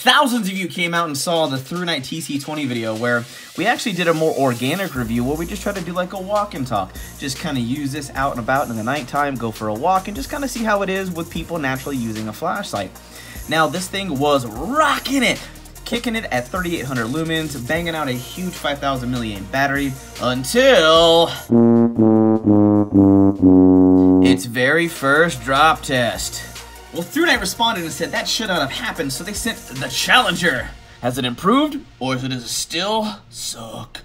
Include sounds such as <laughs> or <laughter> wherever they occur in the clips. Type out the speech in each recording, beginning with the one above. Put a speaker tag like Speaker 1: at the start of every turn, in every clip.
Speaker 1: Thousands of you came out and saw the ThruNite TC20 video where we actually did a more organic review where we just tried to do like a walk and talk. Just kind of use this out and about in the nighttime, go for a walk, and just kind of see how it is with people naturally using a flashlight. Now, this thing was rocking it kicking it at 3800 lumens, banging out a huge 5000 milliamp battery until its very first drop test. Well, Through ThruNite responded and said that should not have happened, so they sent the Challenger. Has it improved, or is it still suck?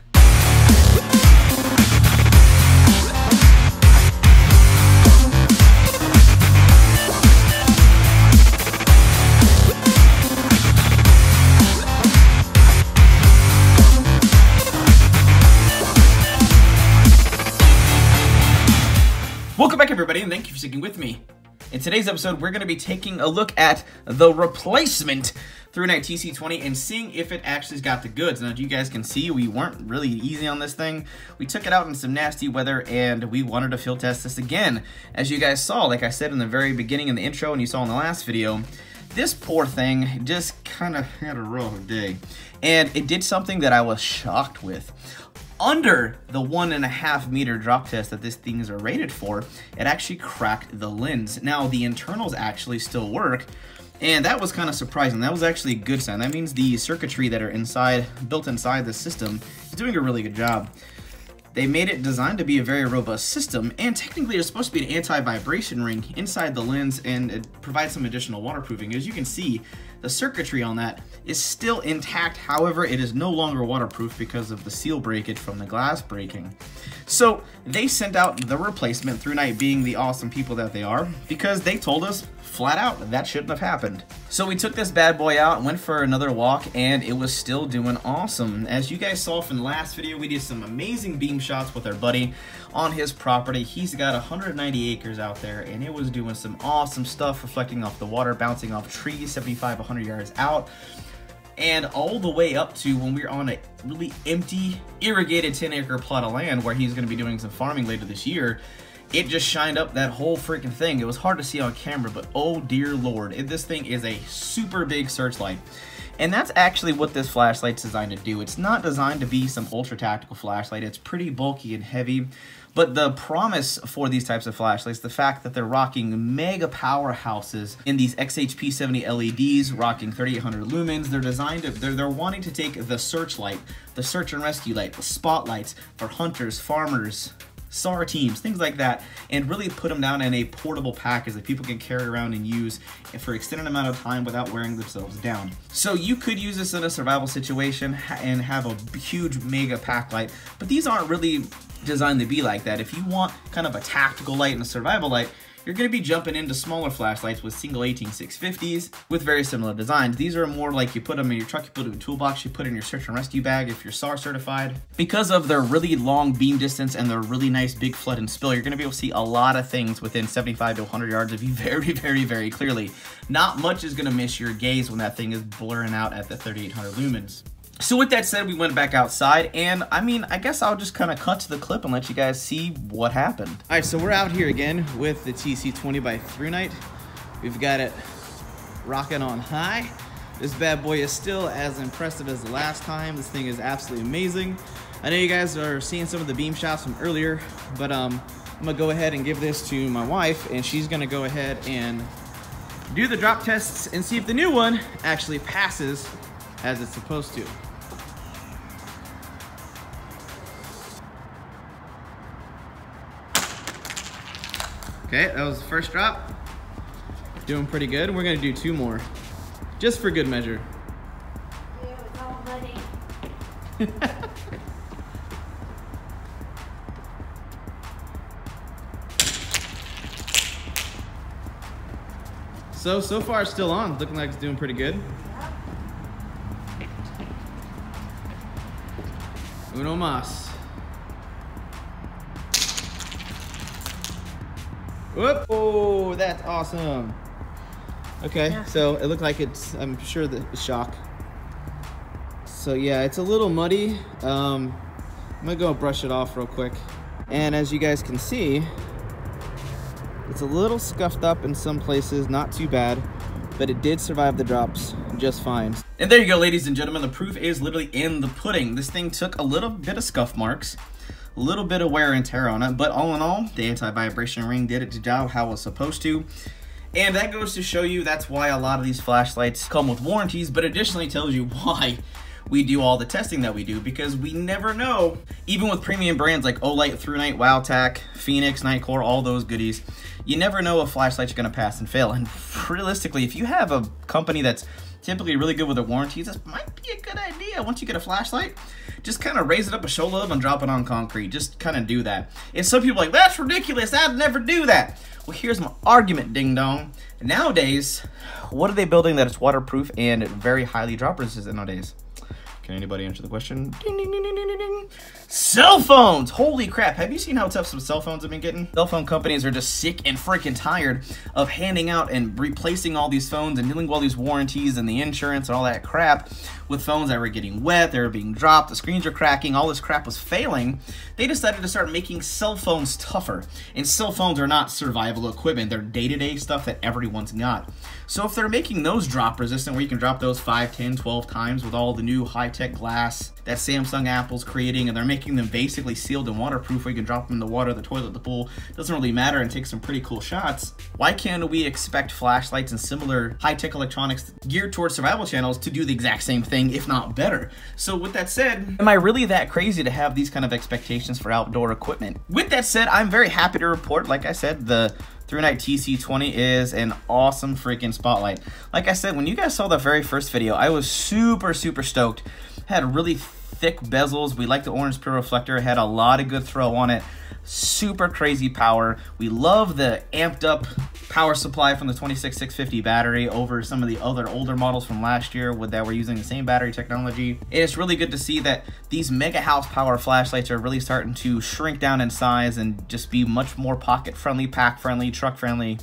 Speaker 1: Welcome back everybody and thank you for sticking with me. In today's episode, we're going to be taking a look at the replacement ThruNite TC20 and seeing if it actually's got the goods. Now, as you guys can see, we weren't really easy on this thing. We took it out in some nasty weather and we wanted to field test this again. As you guys saw, like I said in the very beginning in the intro and you saw in the last video, this poor thing just kind of had a rough day. And it did something that I was shocked with under the one and a half meter drop test that this things are rated for, it actually cracked the lens. Now the internals actually still work, and that was kind of surprising. That was actually a good sign. That means the circuitry that are inside, built inside the system, is doing a really good job. They made it designed to be a very robust system, and technically it's supposed to be an anti-vibration ring inside the lens and it provides some additional waterproofing. As you can see, the circuitry on that is still intact. However, it is no longer waterproof because of the seal breakage from the glass breaking. So they sent out the replacement ThruNite being the awesome people that they are because they told us flat out that shouldn't have happened. So we took this bad boy out, went for another walk, and it was still doing awesome. As you guys saw from the last video, we did some amazing beam shots with our buddy on his property. He's got 190 acres out there, and it was doing some awesome stuff, reflecting off the water, bouncing off trees 75, 100 yards out and all the way up to when we're on a really empty, irrigated 10 acre plot of land where he's going to be doing some farming later this year it just shined up that whole freaking thing. It was hard to see on camera, but oh dear lord, it, this thing is a super big searchlight. And that's actually what this flashlight's designed to do. It's not designed to be some ultra tactical flashlight. It's pretty bulky and heavy. But the promise for these types of flashlights, the fact that they're rocking mega powerhouses in these XHP70 LEDs, rocking 3800 lumens, they're designed to, they're, they're wanting to take the searchlight, the search and rescue light, the spotlights for hunters, farmers, SAR teams, things like that, and really put them down in a portable package that people can carry around and use for an extended amount of time without wearing themselves down. So you could use this in a survival situation and have a huge mega pack light, but these aren't really designed to be like that. If you want kind of a tactical light and a survival light, you're going to be jumping into smaller flashlights with single 18650s with very similar designs. These are more like you put them in your truck, you put them in a toolbox, you put in your search and rescue bag if you're SAR certified. Because of their really long beam distance and their really nice big flood and spill, you're going to be able to see a lot of things within 75 to 100 yards of you <laughs> very, very, very clearly. Not much is going to miss your gaze when that thing is blurring out at the 3800 lumens. So with that said, we went back outside, and I mean, I guess I'll just kind of cut to the clip and let you guys see what happened. All right, so we're out here again with the TC20 by ThruNite. We've got it rocking on high. This bad boy is still as impressive as the last time. This thing is absolutely amazing. I know you guys are seeing some of the beam shots from earlier, but um, I'm gonna go ahead and give this to my wife, and she's gonna go ahead and do the drop tests and see if the new one actually passes as it's supposed to. Okay, that was the first drop. Doing pretty good. We're gonna do two more, just for good measure. <laughs> so, so far it's still on. Looking like it's doing pretty good. Uno más. Whoop! Oh, that's awesome. Okay, yeah. so it looked like it's, I'm sure the shock. So yeah, it's a little muddy. Um, I'm gonna go brush it off real quick. And as you guys can see, it's a little scuffed up in some places, not too bad.
Speaker 2: but it did survive the drops just fine.
Speaker 1: And there you go, ladies and gentlemen. The proof is literally in the pudding. This thing took a little bit of scuff marks, a little bit of wear and tear on it, but all in all, the anti-vibration ring did its job how it was supposed to. And that goes to show you that's why a lot of these flashlights come with warranties, but additionally tells you why we do all the testing that we do because we never know, even with premium brands like Olight, ThruNite, WowTac, Fenix, Nitecore, all those goodies, you never know if flashlight's are gonna pass and fail. And realistically, if you have a company that's typically really good with their warranties, this might be a good idea. Once you get a flashlight, just kind of raise it up a show love and drop it on concrete. Just kind of do that. And some people like, that's ridiculous, I'd never do that. Well, here's my argument, ding dong. Nowadays, what are they building that is waterproof and very highly drop resistant nowadays? Can anybody answer the question? Ding, ding, ding. Cell phones! Holy crap, have you seen how tough some cell phones have been getting? Cell phone companies are just sick and freaking tired of handing out and replacing all these phones and dealing with all these warranties and the insurance and all that crap with phones that were getting wet, they were being dropped, the screens were cracking, all this crap was failing. They decided to start making cell phones tougher. And cell phones are not survival equipment, they're day-to-day -day stuff that everyone's got. So if they're making those drop resistant, where you can drop those 5, 10, 12 times with all the new high-tech glass that Samsung Apple's creating, and they're making them basically sealed and waterproof where you can drop them in the water, the toilet, the pool, doesn't really matter and take some pretty cool shots. Why can't we expect flashlights and similar high-tech electronics geared towards survival channels to do the exact same thing, if not better? So with that said, am I really that crazy to have these kind of expectations for outdoor equipment? With that said, I'm very happy to report, like I said, the ThruNite TC20 is an awesome freaking spotlight. Like I said, when you guys saw the very first video, I was super, super stoked. Had really thick bezels. We like the orange pure reflector. Had a lot of good throw on it. Super crazy power. We love the amped up power supply from the 26650 battery over some of the other older models from last year with that we're using the same battery technology. And it's really good to see that these mega house power flashlights are really starting to shrink down in size and just be much more pocket friendly, pack friendly, truck friendly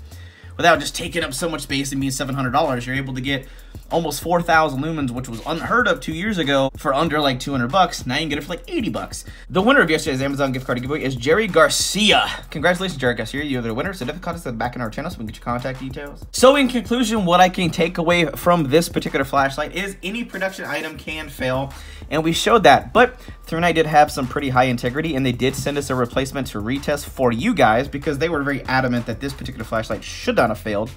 Speaker 1: without just taking up so much space and being $700. You're able to get almost 4,000 lumens, which was unheard of two years ago for under like 200 bucks. Now you can get it for like 80 bucks. The winner of yesterday's Amazon gift card giveaway is Jerry Garcia. Congratulations, Jerry Garcia. You're the winner. So definitely contact us back in our channel so we can get your contact details. So in conclusion, what I can take away from this particular flashlight is any production item can fail. And we showed that. But ThruNite did have some pretty high integrity and they did send us a replacement to retest for you guys because they were very adamant that this particular flashlight should not have failed.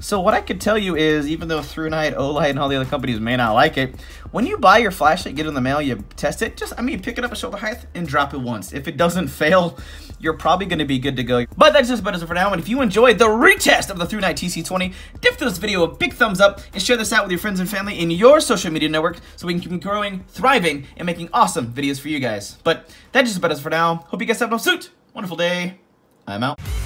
Speaker 1: So what I could tell you is, even though ThruNite, Olight, and all the other companies may not like it, when you buy your flashlight, get it in the mail, you test it, just, I mean, pick it up a shoulder height and drop it once. If it doesn't <laughs> fail, you're probably going to be good to go. But that's just about it for now, and if you enjoyed the retest of the ThruNite TC20, give this video a big thumbs up and share this out with your friends and family in your social media network so we can keep growing, thriving, and making awesome videos for you guys. But that's just about it for now. Hope you guys have a suit. Wonderful day. I'm out.